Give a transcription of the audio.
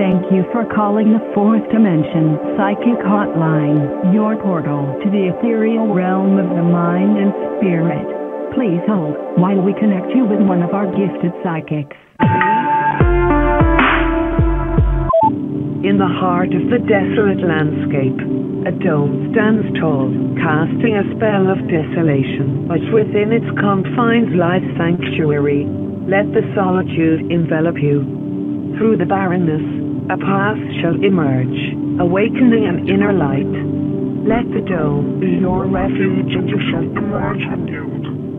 you for calling the fourth dimension psychic hotline, your portal to the ethereal realm of the mind and spirit. Please hold while we connect you with one of our gifted psychics. In the heart of the desolate landscape, a dome stands tall, casting a spell of desolation, but within its confines lies sanctuary. Let the solitude envelop you. Through the barrenness, a path shall emerge, awakening an inner light. Let the dome be your refuge and you shall emerge anew.